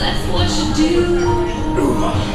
that's what you do.